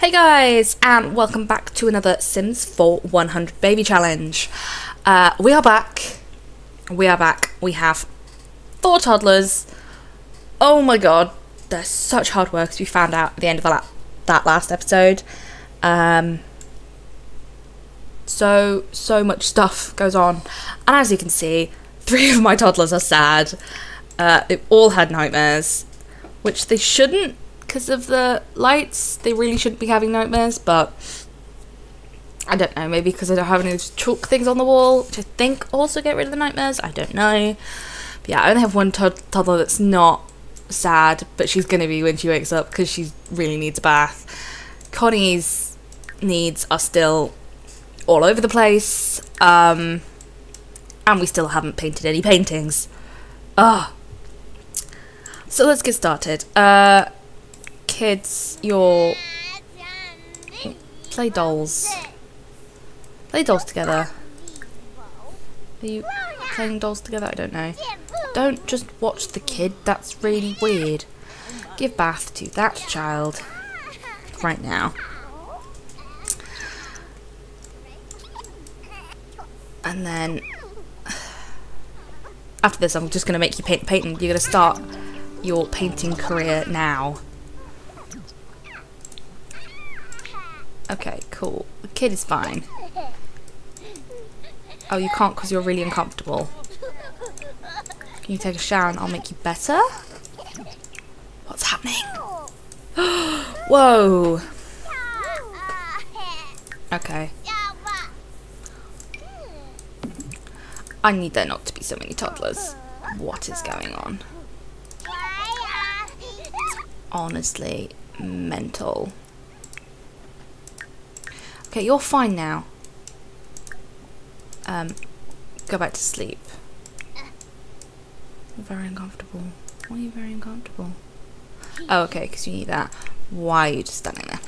Hey guys, and welcome back to another Sims 4 100 Baby Challenge. Uh, we are back. We are back. We have four toddlers. Oh my god, they're such hard work as we found out at the end of that, that last episode. Um, so, so much stuff goes on. And as you can see, three of my toddlers are sad. Uh, they've all had nightmares, which they shouldn't because of the lights. They really shouldn't be having nightmares, but I don't know. Maybe because I don't have any chalk things on the wall, which I think also get rid of the nightmares. I don't know. But yeah, I only have one tod- toddler that's not sad, but she's going to be when she wakes up because she really needs a bath. Connie's needs are still all over the place. Um, and we still haven't painted any paintings. Ah. So let's get started. Uh, kids, your play dolls. Play dolls together. Are you playing dolls together? I don't know. Don't just watch the kid. That's really weird. Give bath to that child right now. And then after this, I'm just going to make you paint painting. You're going to start your painting career now. Okay, cool. The kid is fine. Oh, you can't because you're really uncomfortable. Can you take a shower and I'll make you better? What's happening? Whoa. Okay. I need there not to be so many toddlers. What is going on? Honestly, mental. Okay, you're fine now. Um, go back to sleep. You're very uncomfortable. Why are you very uncomfortable? Oh, okay, because you need that. Why are you just standing there?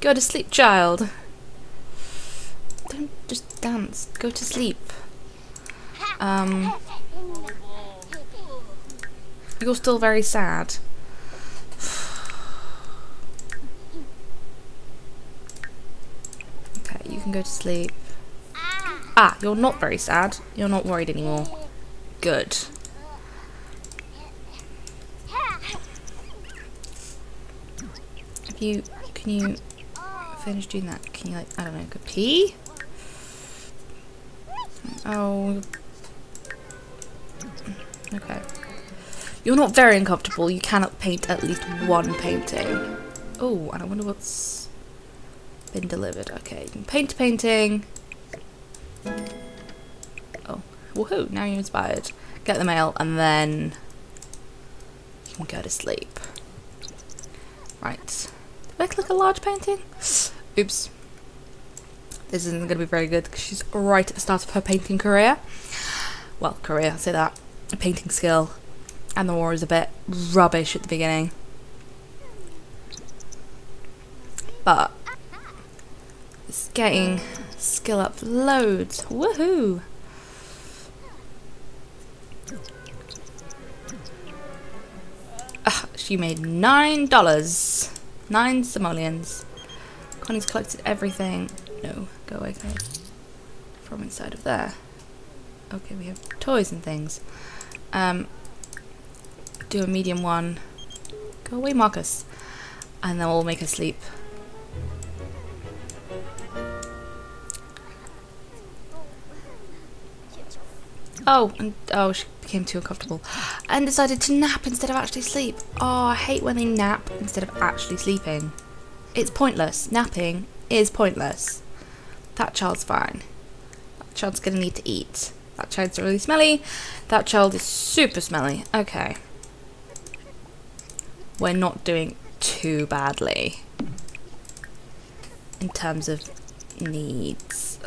Go to sleep, child. Don't just dance. Go to sleep. Um, you're still very sad. Okay, you can go to sleep. Ah, you're not very sad. You're not worried anymore. Good. Have you, can you finish doing that? Can you like, I don't know, go pee? Oh. Okay. You're not very uncomfortable. You cannot paint at least one painting. Oh, and I wonder what's been delivered. Okay, you can paint painting. Oh, woohoo, now you're inspired. Get the mail and then you can go to sleep. Right. Did I click a large painting? Oops. This isn't going to be very good because she's right at the start of her painting career. Well, career, say that. A painting skill. And the war is a bit rubbish at the beginning. But it's getting skill up loads. Woohoo! Uh, she made nine dollars. Nine simoleons. Connie's collected everything. No, go away, Connie. From inside of there. Okay, we have toys and things. Um, do a medium one. Go away, Marcus. And then we'll make her sleep. Oh, and oh, she became too uncomfortable and decided to nap instead of actually sleep. Oh, I hate when they nap instead of actually sleeping. It's pointless. Napping is pointless. That child's fine. That child's gonna need to eat. That child's really smelly. That child is super smelly. Okay. We're not doing too badly in terms of needs.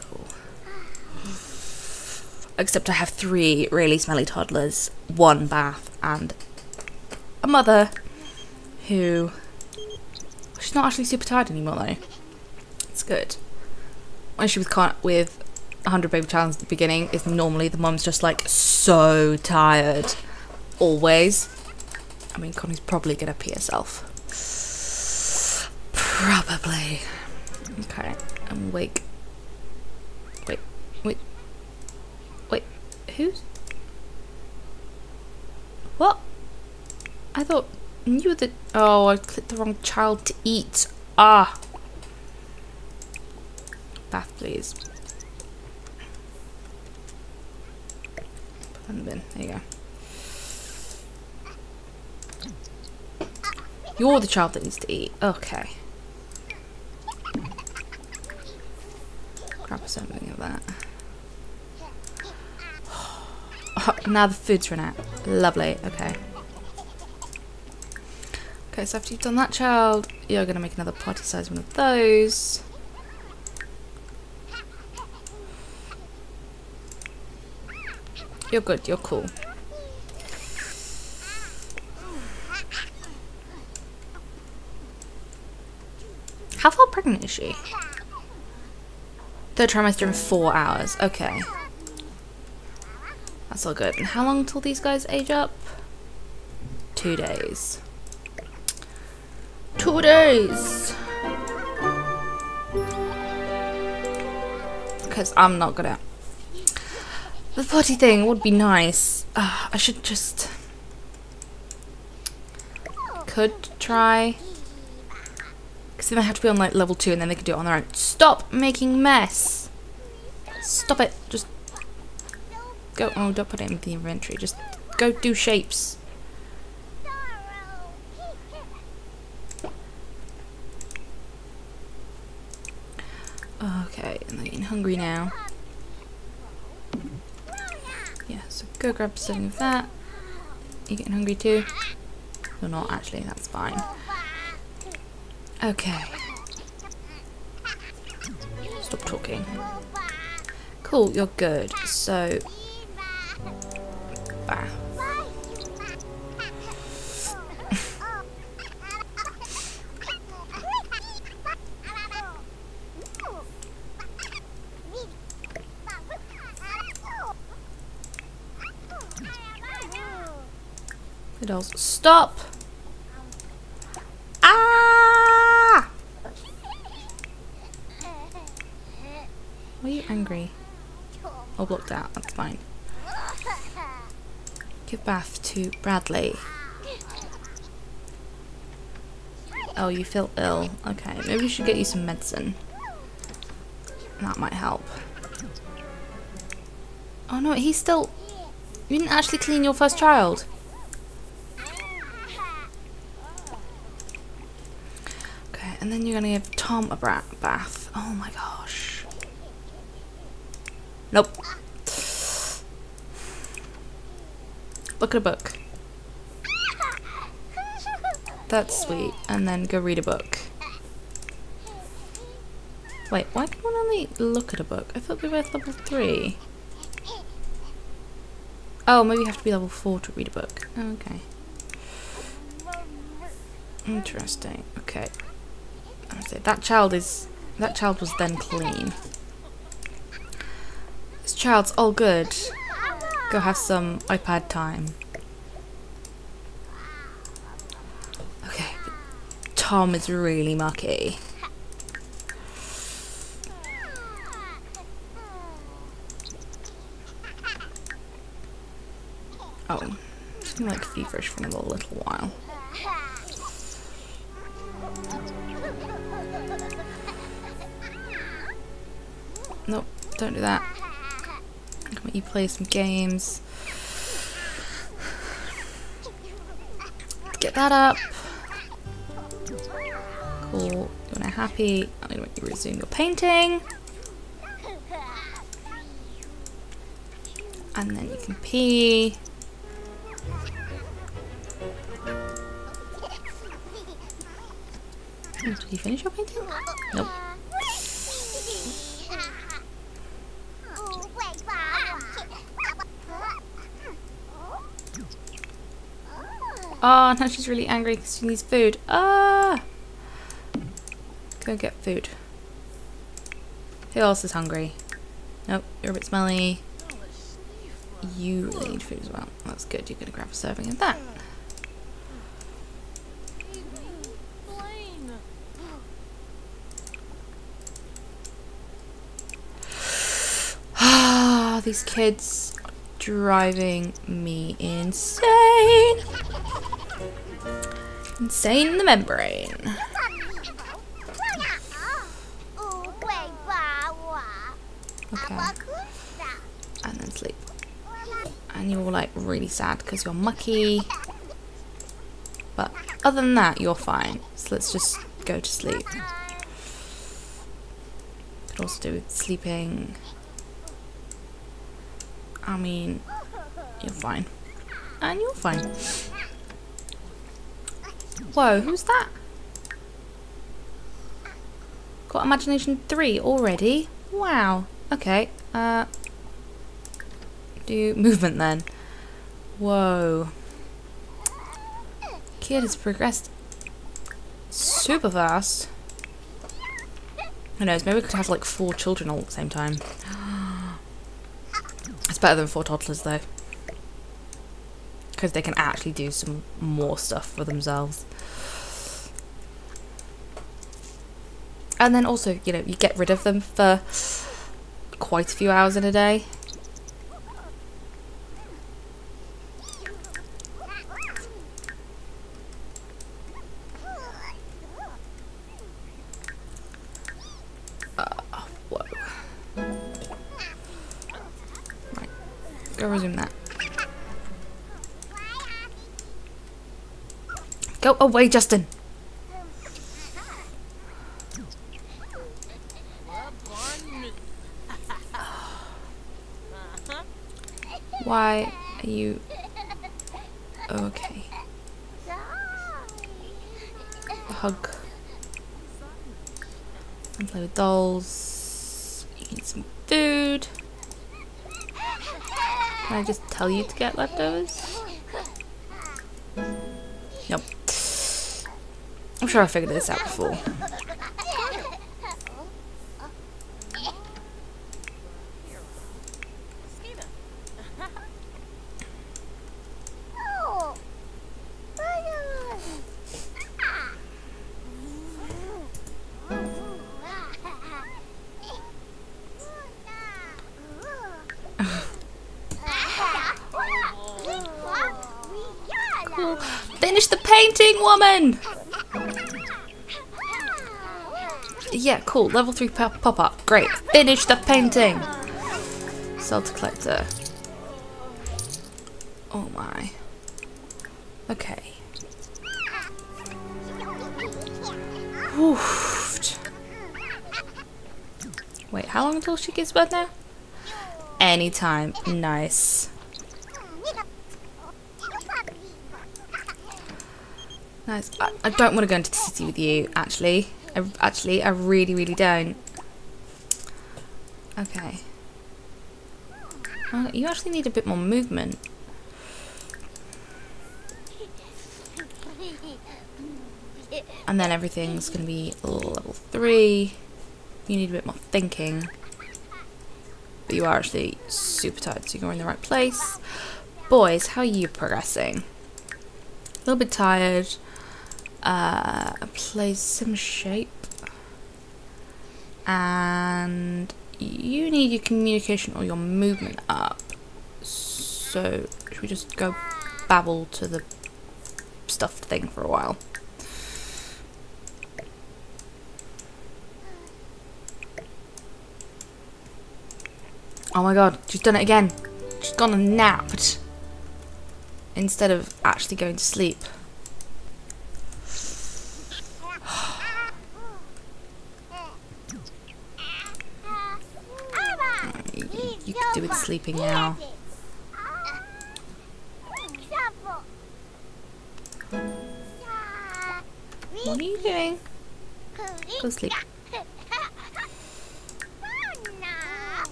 Except I have three really smelly toddlers, one bath, and a mother who. She's not actually super tired anymore though. It's good. When she was caught with 100 baby challenge at the beginning, is normally the mum's just like so tired. Always. I mean, Connie's probably gonna pee herself. Probably. Okay, and wake. Wait, wait, wait. Who's? What? I thought you were the. Oh, I clicked the wrong child to eat. Ah. Bath, please. Put that in the bin. There you go. You're the child that needs to eat. Okay. Grab something of that. Oh, now the food's run out. Lovely. Okay. Okay, so after you've done that child, you're going to make another party size one of those. You're good, you're cool. How far pregnant is she? Third trimester in four hours. Okay. That's all good. And how long till these guys age up? Two days. Two days! Because I'm not gonna... The potty thing would be nice. Uh, I should just... Could try... Because then I have to be on like level 2 and then they can do it on their own. Stop making mess! Stop it! Just go. Oh, don't put it in the inventory. Just go do shapes. Okay, they're getting hungry now. Yeah, so go grab something of that. You getting hungry too? You're not actually, that's fine. Okay. Stop talking. Cool, you're good. So, ah. Fiddles, stop! Ah! Are you angry? All blocked out, that's fine. Give bath to Bradley. Oh, you feel ill. Okay, maybe we should get you some medicine. That might help. Oh no, he's still... You didn't actually clean your first child. Okay, and then you're gonna give Tom a bath. Oh my gosh. Nope. Look at a book. That's sweet. And then go read a book. Wait, why can one only look at a book? I thought we were at level 3. Oh, maybe you have to be level 4 to read a book. Okay. Interesting. Okay. That child is... That child was then clean. This child's all good. Go have some iPad time. Okay. Tom is really mucky. Oh. Gonna like feverish for a little while. Nope, don't do that. You play some games. Get that up. Cool. You're now happy. I'm to make you resume your painting. And then you can pee. Did you finish your painting? Nope. Oh, now she's really angry because she needs food. Ah! Go get food. Who else is hungry? Nope, you're a bit smelly. You really need food as well. That's good, you're gonna grab a serving of that. Ah, these kids driving me insane. Insane in the membrane. Okay. And then sleep. And you're like really sad because you're mucky. But other than that, you're fine. So let's just go to sleep. Could also do with sleeping. I mean, you're fine. And you're fine. Whoa, who's that? Got imagination 3 already? Wow. Okay. Uh, do movement then. Whoa. Kid has progressed super fast. Who knows, maybe we could have like four children all at the same time. It's better than four toddlers though. Because they can actually do some more stuff for themselves. And then also, you know, you get rid of them for quite a few hours in a day. Oh, oh, Go away, Justin! Why are you okay? Hug. And play with dolls. Eat some food. Can I just tell you to get leftovers? Sure I figured this out before. Finish the painting, woman! Yeah, cool. Level 3 pop, pop up. Great. Finish the painting! Salt collector. Oh my. Okay. Wait, how long until she gives birth now? Anytime. Nice. Nice. I, I don't want to go into the city with you, actually. I, actually, I really, really don't. Okay. You actually need a bit more movement. And then everything's going to be level 3. You need a bit more thinking. But you are actually super tired, so you're in the right place. Boys, how are you progressing? A little bit tired. Uh, play some shape. And you need your communication or your movement up. So, should we just go babble to the stuffed thing for a while? Oh my god, she's done it again. She's gone and napped. Instead of actually going to sleep. You, could do with sleeping now. What are you doing? Go sleep.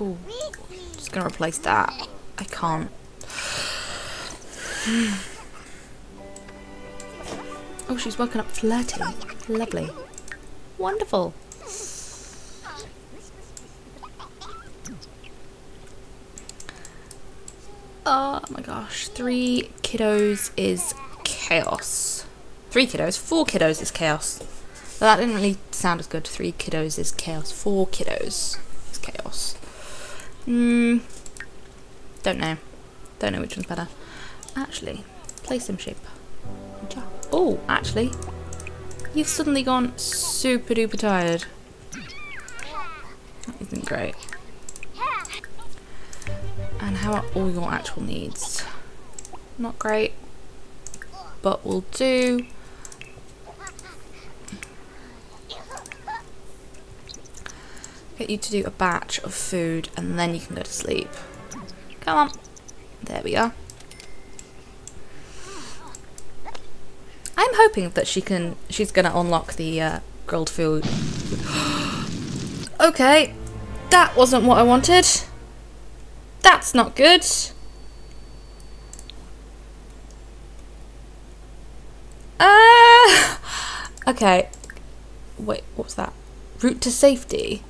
Oh, just gonna replace that. I can't. oh, she's woken up flirty. Lovely. Wonderful. Oh my gosh, three kiddos is chaos. Three kiddos, four kiddos is chaos. But that didn't really sound as good. Three kiddos is chaos. Four kiddos is chaos. Hmm. Don't know. Don't know which one's better. Actually, play some shape. Oh, actually, you've suddenly gone super duper tired. That isn't great. And how are all your actual needs? Not great, but we'll do. Get you to do a batch of food and then you can go to sleep. Come on. There we are. I'm hoping that she can. She's gonna unlock the uh, grilled food. okay, that wasn't what I wanted. That's not good. Uh, okay. Wait, what's that? Route to safety.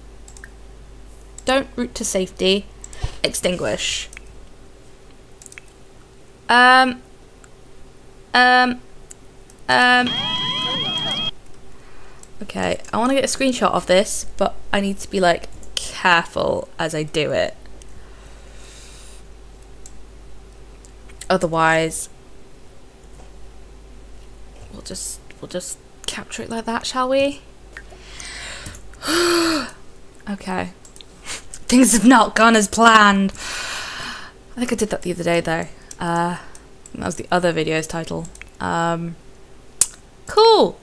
Don't route to safety. Extinguish. Um. Um. Um. Okay, I want to get a screenshot of this, but I need to be like careful as I do it. Otherwise, we'll just we'll just capture it like that, shall we? okay. Things have not gone as planned. I think I did that the other day though. Uh, that was the other video's title. Um, cool.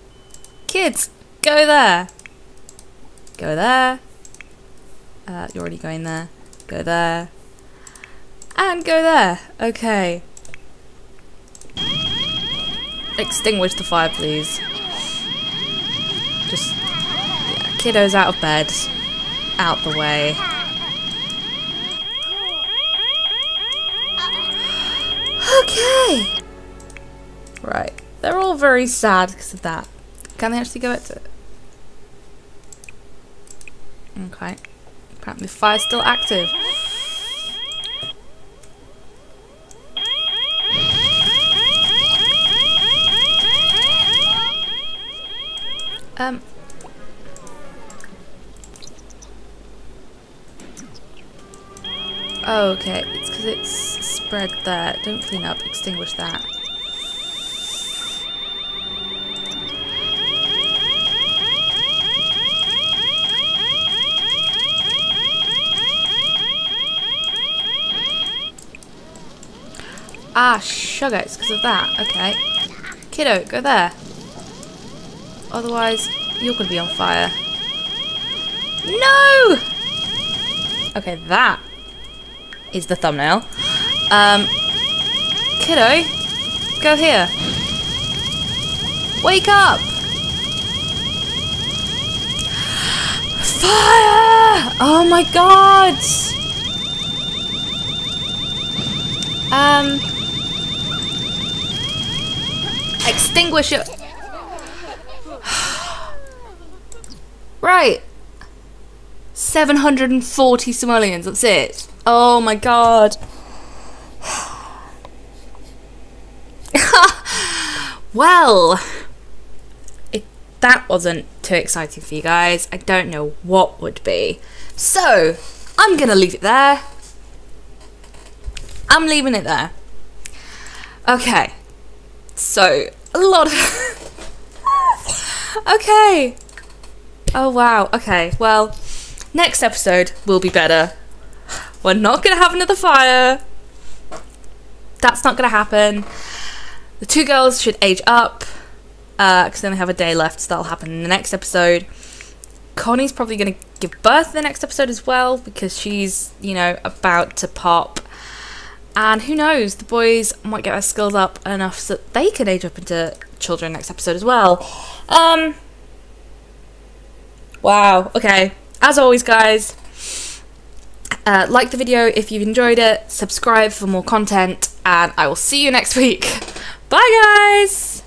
Kids, go there. Go there. Uh, you're already going there. Go there. And go there. Okay. Extinguish the fire, please. Just, yeah, kiddos out of bed. Out the way. Very sad because of that. Can they actually go it? Okay. Apparently the fire's still active. Um, Oh, okay. It's because it's spread there. Don't clean up. Extinguish that. Ah, sugar. It's because of that. Okay. Kiddo, go there. Otherwise, you're going to be on fire. No! Okay, that is the thumbnail. Um, kiddo, go here. Wake up! Fire! Oh my god! Um, extinguish it. right. 740 simoleons, that's it. Oh my god. well, if that wasn't too exciting for you guys, I don't know what would be. So, I'm gonna leave it there. I'm leaving it there. Okay. So, a lot of. okay. Oh, wow. Okay. Well, next episode will be better. We're not to have another fire. That's not to happen. The two girls should age up because uh, they only have a day left, so that'll happen in the next episode. Connie's probably to give birth in the next episode as well because she's, you know, about to pop. And who knows, the boys might get their skills up enough so that they can age up into children next episode as well. Um. Wow. Okay. As always, guys, uh, like the video if you've enjoyed it, subscribe for more content, and I will see you next week. Bye, guys!